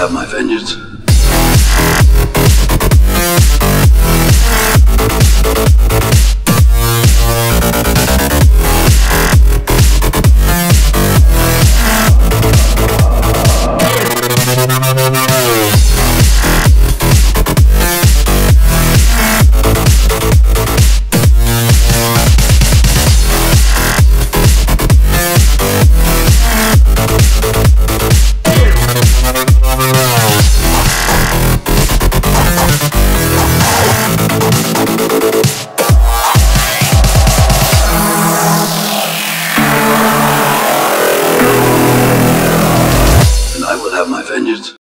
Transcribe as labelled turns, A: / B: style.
A: have my vengeance. Engines